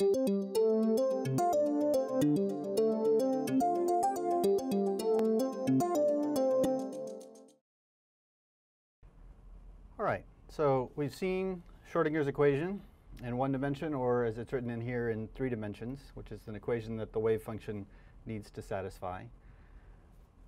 All right, so we've seen Schrodinger's equation in one dimension, or as it's written in here, in three dimensions, which is an equation that the wave function needs to satisfy.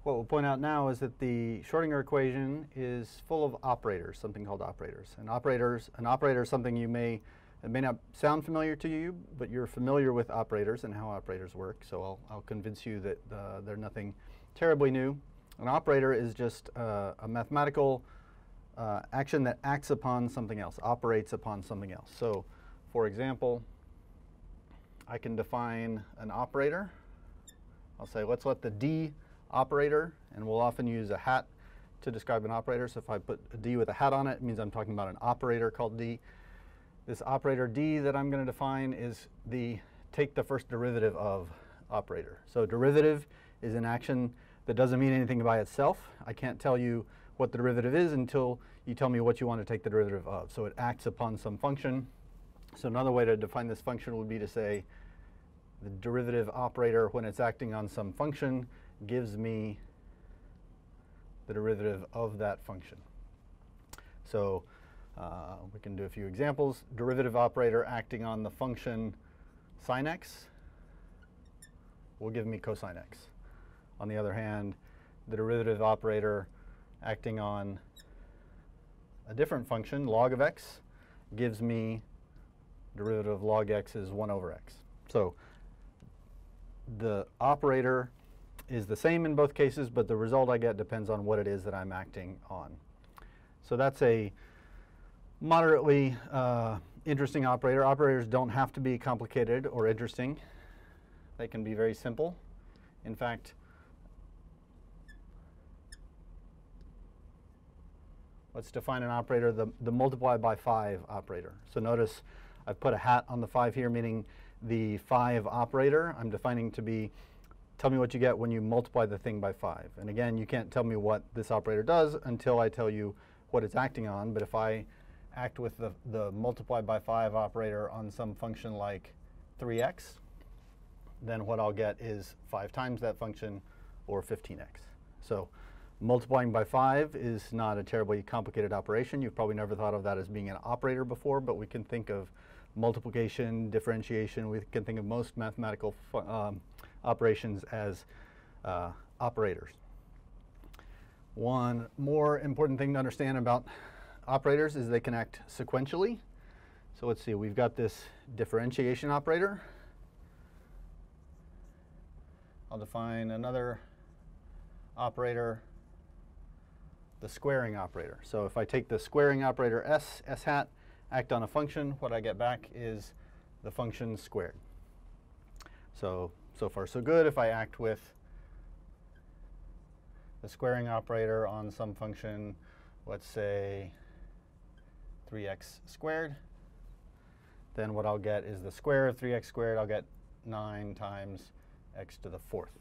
What we'll point out now is that the Schrodinger equation is full of operators, something called operators. And operators, an operator is something you may, it may not sound familiar to you, but you're familiar with operators and how operators work. So I'll, I'll convince you that uh, they're nothing terribly new. An operator is just uh, a mathematical uh, action that acts upon something else, operates upon something else. So, for example, I can define an operator. I'll say, let's let the D operator, and we'll often use a hat to describe an operator. So if I put a D with a hat on it, it means I'm talking about an operator called D. This operator D that I'm going to define is the take the first derivative of operator. So derivative is an action that doesn't mean anything by itself. I can't tell you what the derivative is until you tell me what you want to take the derivative of. So it acts upon some function. So another way to define this function would be to say the derivative operator, when it's acting on some function, gives me the derivative of that function. So uh, we can do a few examples. Derivative operator acting on the function sine x will give me cosine x. On the other hand, the derivative operator acting on a different function, log of x, gives me derivative of log x is 1 over x. So the operator is the same in both cases, but the result I get depends on what it is that I'm acting on. So that's a moderately uh, interesting operator. Operators don't have to be complicated or interesting. They can be very simple. In fact, Let's define an operator, the, the multiply by 5 operator. So notice I've put a hat on the 5 here, meaning the 5 operator I'm defining to be tell me what you get when you multiply the thing by 5. And again, you can't tell me what this operator does until I tell you what it's acting on. But if I act with the, the multiply by 5 operator on some function like 3x, then what I'll get is 5 times that function, or 15x. So Multiplying by 5 is not a terribly complicated operation. You've probably never thought of that as being an operator before, but we can think of multiplication, differentiation. We can think of most mathematical um, operations as uh, operators. One more important thing to understand about operators is they can act sequentially. So let's see, we've got this differentiation operator. I'll define another operator the squaring operator. So if I take the squaring operator s, s hat, act on a function, what I get back is the function squared. So, so far so good. If I act with the squaring operator on some function, let's say 3x squared, then what I'll get is the square of 3x squared. I'll get 9 times x to the fourth.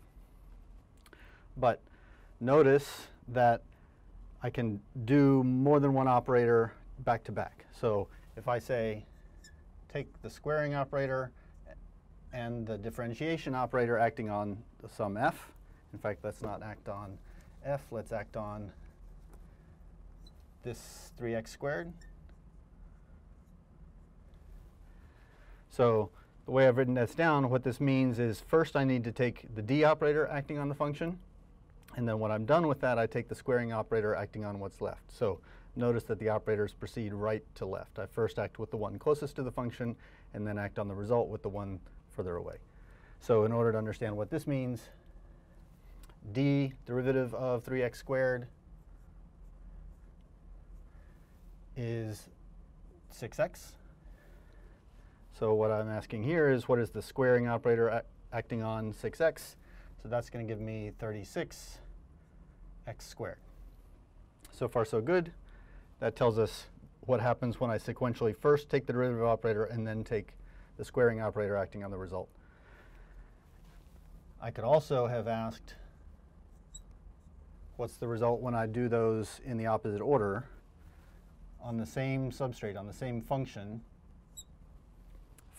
But notice that I can do more than one operator back to back. So if I say take the squaring operator and the differentiation operator acting on the sum f, in fact, let's not act on f, let's act on this 3x squared. So the way I've written this down, what this means is first I need to take the d operator acting on the function, and then when I'm done with that, I take the squaring operator acting on what's left. So notice that the operators proceed right to left. I first act with the one closest to the function, and then act on the result with the one further away. So in order to understand what this means, d, derivative of 3x squared, is 6x. So what I'm asking here is what is the squaring operator acting on 6x? So that's going to give me 36 x squared. So far so good. That tells us what happens when I sequentially first take the derivative operator and then take the squaring operator acting on the result. I could also have asked what's the result when I do those in the opposite order on the same substrate, on the same function.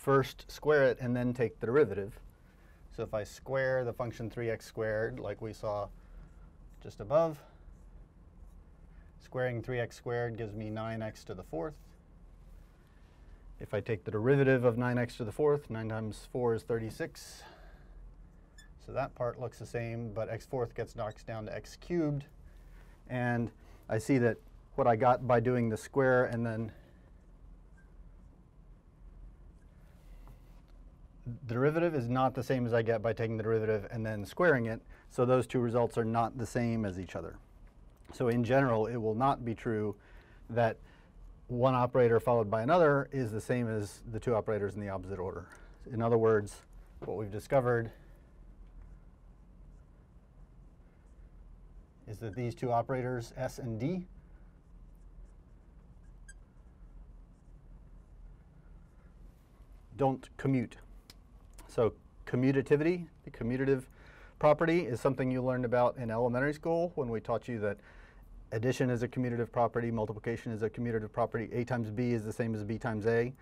First square it and then take the derivative. So if I square the function 3x squared, like we saw just above, squaring 3x squared gives me 9x to the fourth. If I take the derivative of 9x to the fourth, 9 times 4 is 36. So that part looks the same, but x fourth gets knocked down to x cubed. And I see that what I got by doing the square and then derivative is not the same as I get by taking the derivative and then squaring it. So those two results are not the same as each other. So in general, it will not be true that one operator followed by another is the same as the two operators in the opposite order. In other words, what we've discovered is that these two operators, S and D, don't commute. So commutativity, the commutative property, is something you learned about in elementary school when we taught you that addition is a commutative property, multiplication is a commutative property, A times B is the same as B times A.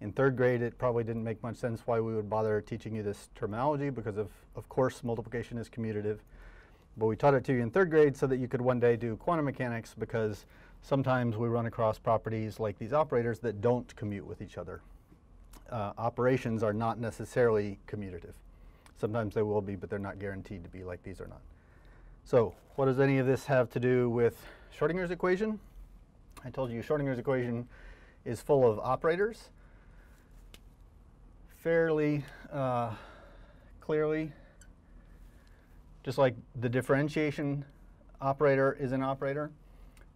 In third grade, it probably didn't make much sense why we would bother teaching you this terminology because of, of course, multiplication is commutative. But we taught it to you in third grade so that you could one day do quantum mechanics because sometimes we run across properties like these operators that don't commute with each other. Uh, operations are not necessarily commutative. Sometimes they will be, but they're not guaranteed to be like these are not. So what does any of this have to do with Schrodinger's equation? I told you Schrodinger's equation is full of operators. Fairly uh, clearly, just like the differentiation operator is an operator,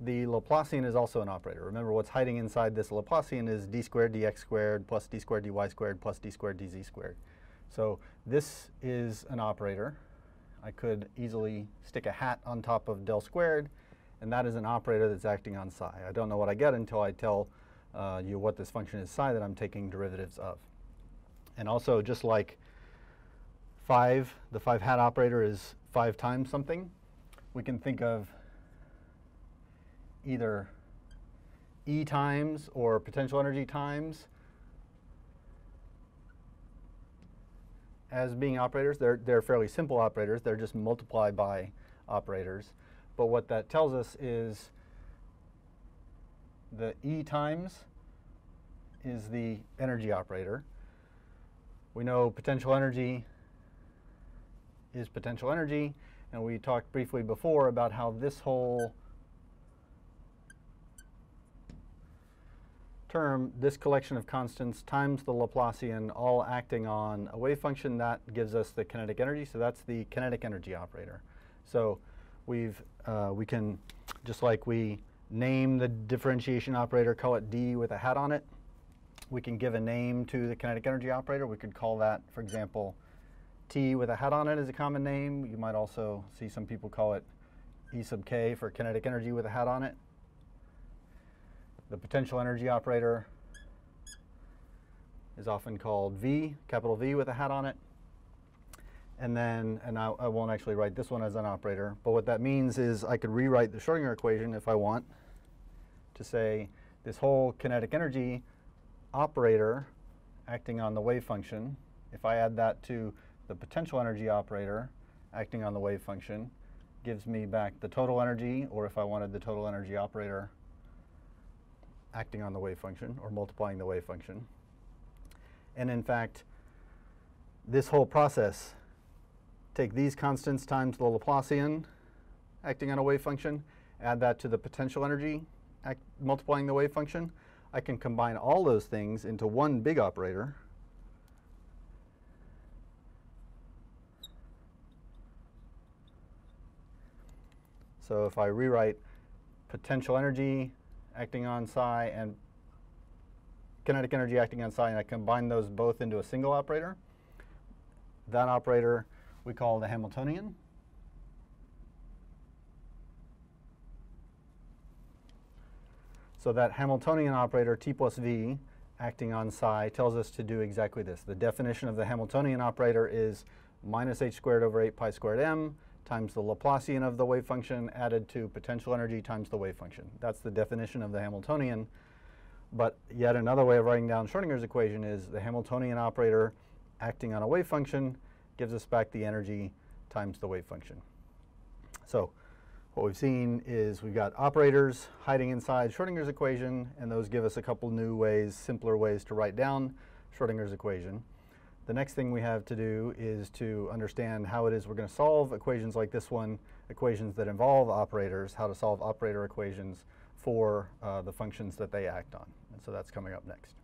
the Laplacian is also an operator. Remember what's hiding inside this Laplacian is d squared dx squared plus d squared dy squared plus d squared dz squared. So this is an operator. I could easily stick a hat on top of del squared, and that is an operator that's acting on psi. I don't know what I get until I tell uh, you what this function is psi that I'm taking derivatives of. And also, just like 5, the 5 hat operator is 5 times something, we can think of either E times or potential energy times as being operators. They're, they're fairly simple operators. They're just multiply by operators. But what that tells us is the E times is the energy operator. We know potential energy is potential energy, and we talked briefly before about how this whole term, this collection of constants times the Laplacian all acting on a wave function, that gives us the kinetic energy. So that's the kinetic energy operator. So we've, uh, we can, just like we name the differentiation operator, call it D with a hat on it, we can give a name to the kinetic energy operator. We could call that, for example, T with a hat on it is a common name. You might also see some people call it E sub k for kinetic energy with a hat on it. The potential energy operator is often called V, capital V with a hat on it. And then, and I, I, won't actually write this one as an operator, but what that means is I could rewrite the Schrodinger equation if I want to say this whole kinetic energy operator acting on the wave function, if I add that to the potential energy operator acting on the wave function, gives me back the total energy, or if I wanted the total energy operator acting on the wave function or multiplying the wave function. And in fact, this whole process, take these constants times the Laplacian acting on a wave function, add that to the potential energy multiplying the wave function, I can combine all those things into one big operator. So if I rewrite potential energy acting on psi and kinetic energy acting on psi, and I combine those both into a single operator. That operator we call the Hamiltonian. So that Hamiltonian operator, T plus V, acting on psi, tells us to do exactly this. The definition of the Hamiltonian operator is minus h squared over 8 pi squared m times the Laplacian of the wave function added to potential energy times the wave function. That's the definition of the Hamiltonian. But yet another way of writing down Schrodinger's equation is the Hamiltonian operator acting on a wave function gives us back the energy times the wave function. So what we've seen is we've got operators hiding inside Schrodinger's equation, and those give us a couple new ways, simpler ways to write down Schrodinger's equation. The next thing we have to do is to understand how it is we're going to solve equations like this one, equations that involve operators, how to solve operator equations for uh, the functions that they act on. And so that's coming up next.